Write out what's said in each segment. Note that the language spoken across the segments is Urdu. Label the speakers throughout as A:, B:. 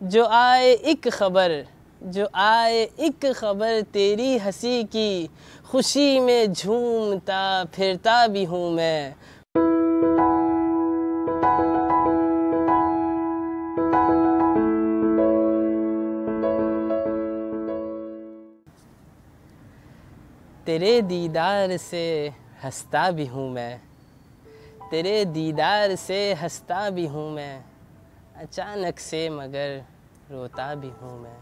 A: جو آئے ایک خبر، جو آئے ایک خبر تیری ہنسی کی، خوشی میں جھومتا پھرتا بھی ہوں میں۔ تیرے دیدار سے ہنستا بھی ہوں میں۔ تیرے دیدار سے ہنستا بھی ہوں میں۔ اچانک سے مگر روتا بھی ہوں میں۔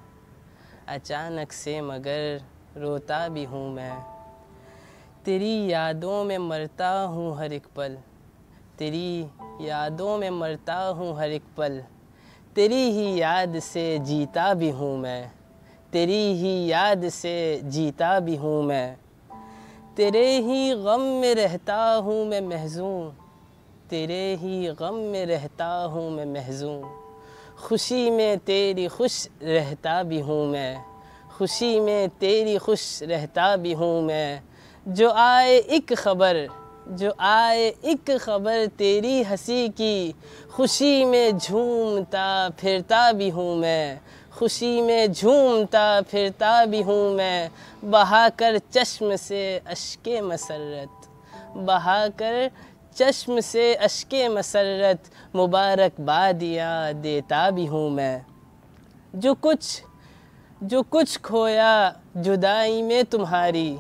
A: اچانک سے مگر روتا بھی ہوں میں۔ تیری یادوں میں مرتا ہوں ہر ایک پل۔ تیری یادوں میں مرتا ہوں ہر ایک پل۔ تیری ہی یاد سے جیتا بھی ہوں میں۔ تیری ہی یاد سے جیتا بھی ہوں میں۔ تیرے ہی غم میں رہتا ہوں میں محزون تیرے ہی غم میں رہتا ہوں میں محزون۔ خوشی میں تیری خوش رہتا بھی ہوں میں۔ خوشی میں تیری خوش رہتا بھی ہوں میں۔ جو آئے ایک خبر، جو آئے ایک خبر تیری ہنسی کی۔ خوشی میں جھومتا پھرتا بھی ہوں میں۔ خوشی میں جھومتا پھرتا بھی ہوں میں۔ بہا کر چشم سے اشک مسرت، بہا کر چشم سے اشک مسرت مبارک بادیاں دیتا بھی ہوں میں۔ جو کچھ جو کچھ کھویا جدائی میں تمہاری،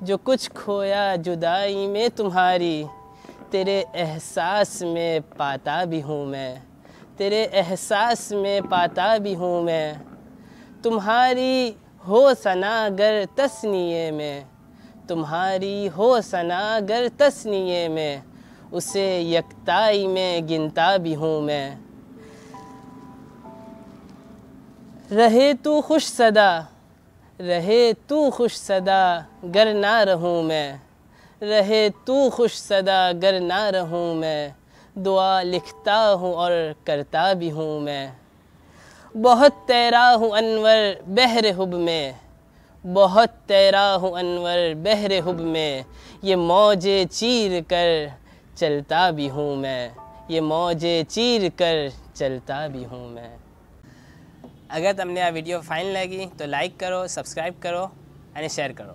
A: جو کچھ کھویا جدائی میں تمہاری، تیرے احساس میں پاتا بھی ہوں میں۔ تیرے احساس میں پاتا بھی ہوں میں۔ تمہاری ہو ثنا گر تسنیے میں۔ تمہاری ہو ثنا گر تسنیے میں۔ اسے یکتائی میں گنتا بھی ہوں میں۔ رہے تو خوش صدا، رہے تو خوش صدا، گر نہ رہوں میں۔ رہے تو خوش صدا، گر نہ رہوں میں۔ دعا لکھتا ہوں اور کرتا بھی ہوں میں۔ بہت تیرا ہوں انور بحر حب میں۔ بہت تیرا ہوں انور بحر حب میں۔ یہ موجے چیر کر چلتا بھی ہوں میں، یہ موجے چیر کر چلتا بھی ہوں میں۔ اگر تم نے آ ویڈیو فائن لگی تو لائک کرو، سبسکرائب کرو اینڈ شیئر کرو۔